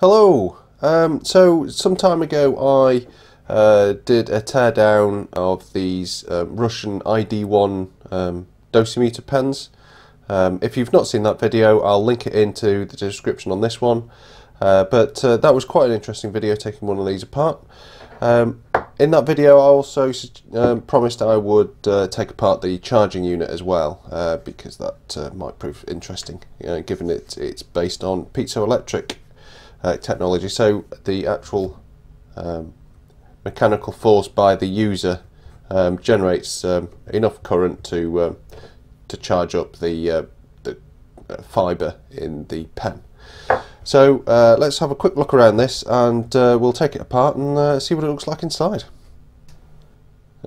Hello. Um, so some time ago, I uh, did a teardown of these um, Russian ID1 um, dosimeter pens. Um, if you've not seen that video, I'll link it into the description on this one. Uh, but uh, that was quite an interesting video taking one of these apart. Um, in that video I also um, promised I would uh, take apart the charging unit as well uh, because that might prove interesting given it, it's based on piezoelectric uh, technology. So the actual um, mechanical force by the user um, generates um, enough current to um, to charge up the uh, the uh, fibre in the pen. So uh, let's have a quick look around this and uh, we'll take it apart and uh, see what it looks like inside.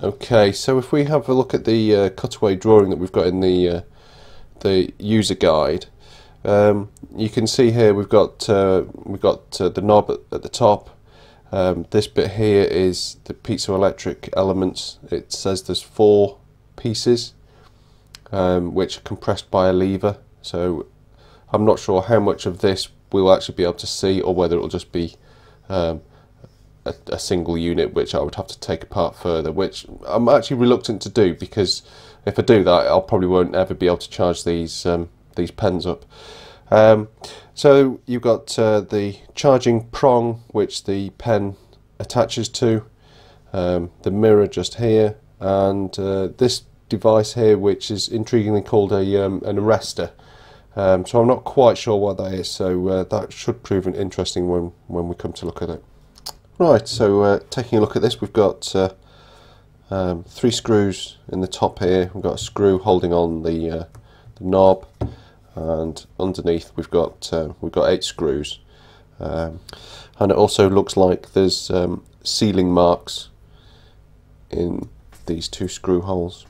Okay, so if we have a look at the cutaway drawing that we've got in the the user guide, um, you can see here we've got uh, we've got uh, the knob at, at the top. Um, this bit here is the piezoelectric elements. It says there's four pieces um, which are compressed by a lever. So I'm not sure how much of this we'll actually be able to see or whether it'll just be um, a, a, single unit which I would have to take apart further which I'm actually reluctant to do because if I do that I'll probably won't ever be able to charge these um, these pens up. Um, so you've got uh, the charging prong which the pen attaches to, um, the mirror just here, and uh, this device here which is intriguingly called a um, an arrestor. Um, so I'm not quite sure what that is, so uh, that should prove an interesting when, when we come to look at it. Right, so uh, taking a look at this, we've got uh, um, three screws in the top here. We've got a screw holding on the, uh, the knob, and underneath we've got uh, we've got eight screws. Um, and it also looks like there's um, sealing marks in these two screw holes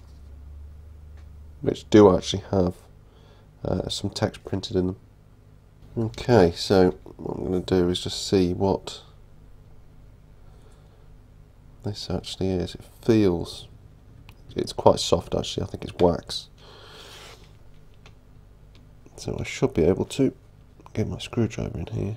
which do actually have uh, some text printed in them. Okay so what I'm going to do is just see what this actually is. It feels it's quite soft actually. I think it's wax so I should be able to get my screwdriver in here.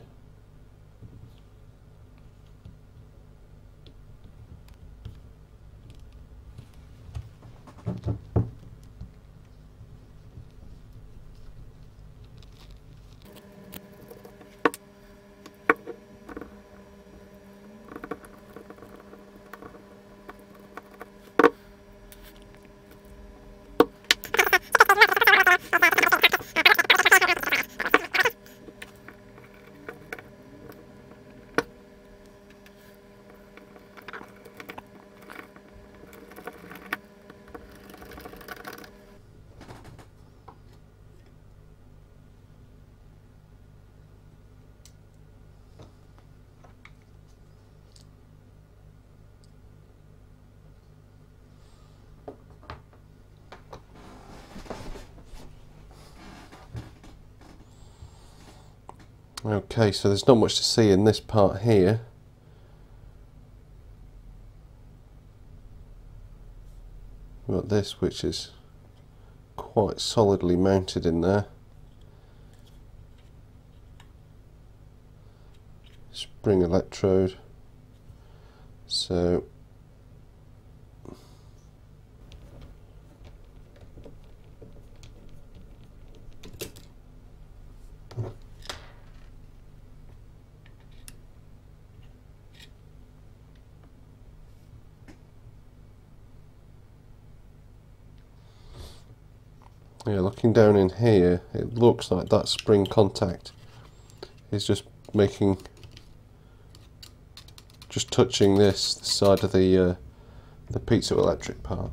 Okay, so there's not much to see in this part here. We've got this which is quite solidly mounted in there. Spring electrode. So yeah looking down in here it looks like that spring contact is just making just touching this side of the uh, the piezoelectric part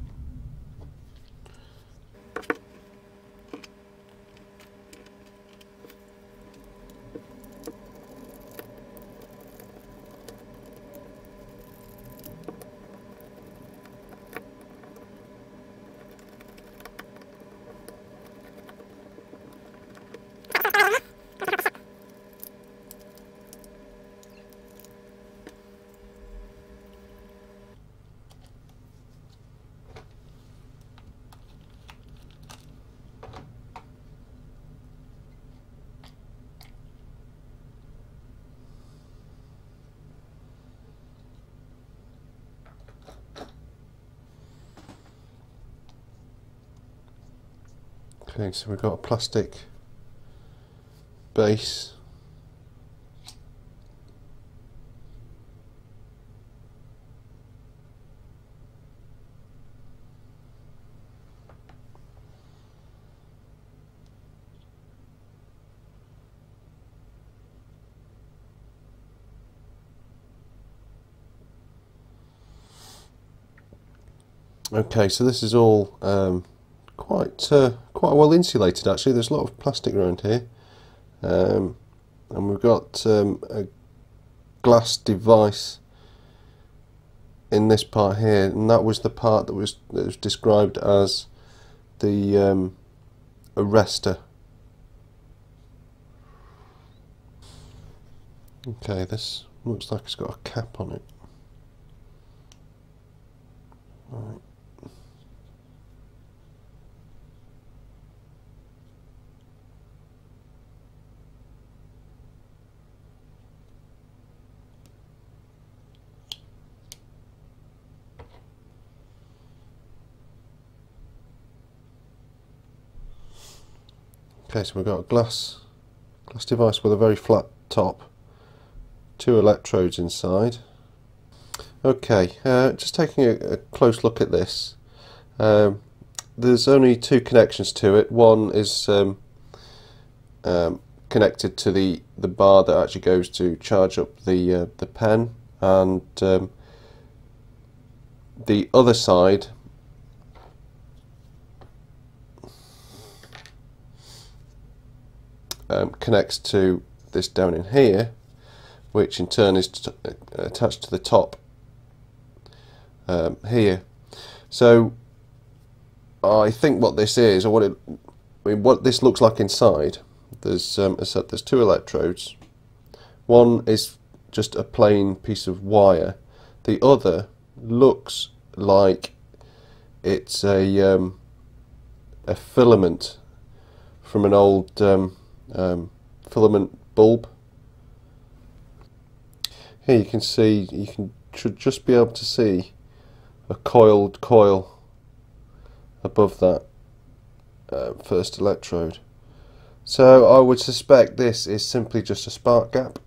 Okay, so we've got a plastic base. Okay, so this is all um, quite uh, quite well insulated actually. There's a lot of plastic around here, um, and we've got um, a glass device in this part here, and that was the part that was that was described as the um, arrestor. Okay, this looks like it's got a cap on it. Right. Okay, so we've got a glass glass device with a very flat top, two electrodes inside. Okay, uh, just taking a, a, close look at this. Um, there's only two connections to it. One is um, um, connected to the the bar that actually goes to charge up the uh, the pen, and um, the other side um, connects to this down in here, which in turn is attached to the top um, here. So I think what this is, or what it, I mean, what this looks like inside. There's, um, as I said, there's two electrodes. One is just a plain piece of wire. The other looks like it's a um, a filament from an old um, um, filament bulb. Here you can see, you can should just be able to see a coiled coil above that uh, first electrode. So I would suspect this is simply just a spark gap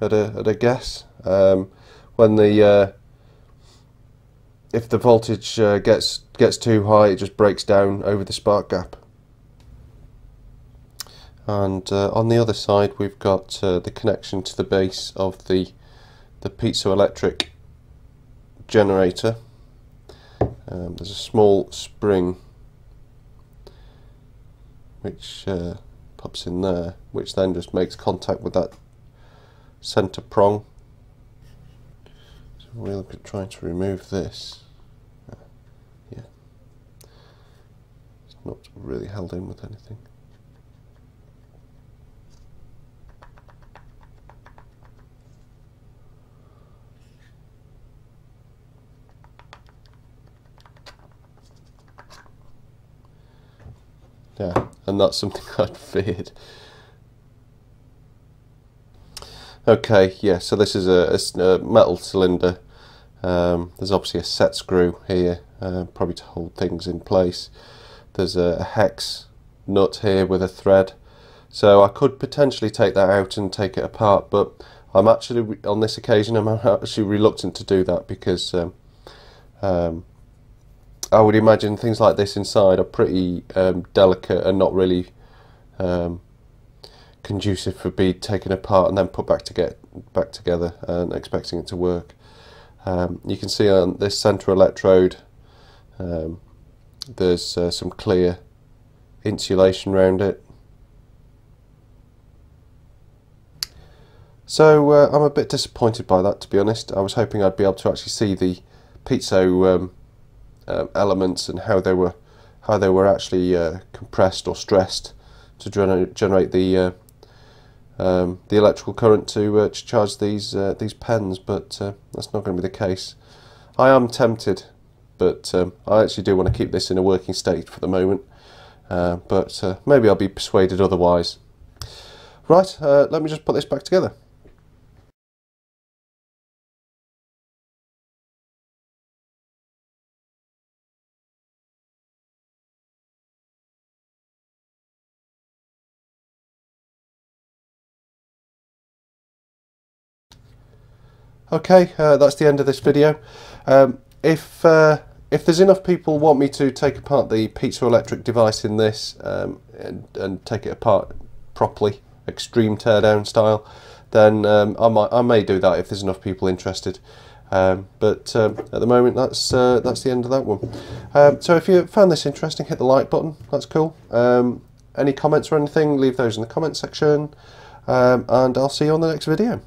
at a, at a guess. Um, when the uh, if the voltage uh, gets gets too high it just breaks down over the spark gap and uh, on the other side we've got uh, the connection to the base of the the piezoelectric generator. Um, there's a small spring which uh, pops in there which then just makes contact with that center prong. So we'll look at trying to remove this. Uh, yeah. It's not really held in with anything Yeah, and that's something I'd feared. Okay, yeah, so this is a, a metal cylinder. Um, there's obviously a set screw here, uh, probably to hold things in place. There's a, a hex nut here with a thread. So I could potentially take that out and take it apart, but I'm actually, on this occasion, I'm actually reluctant to do that because um, um, I would imagine things like this inside are pretty um, delicate and not really um, conducive for being taken apart and then put back to get back together and expecting it to work. Um, you can see on this centre electrode um, there's uh, some clear insulation around it. So uh, I'm a bit disappointed by that to be honest. I was hoping I'd be able to actually see the piezo um, elements and how they were how they were actually uh, compressed or stressed to gener generate the uh, um, the electrical current to, uh, to charge these uh, these pens, but uh, that's not going to be the case. I am tempted, but um, I actually do want to keep this in a working state for the moment. Uh, but maybe I'll be persuaded otherwise. Right, let me just put this back together. Okay, uh, that's the end of this video. Um, if uh, if there's enough people want me to take apart the piezoelectric device in this um, and, and take it apart properly, extreme teardown style, then um, I might I may do that if there's enough people interested. Um, but um, at the moment, that's uh, that's the end of that one. Um, so if you found this interesting, hit the like button. That's cool. Um, any comments or anything, leave those in the comment section. Um, and I'll see you on the next video.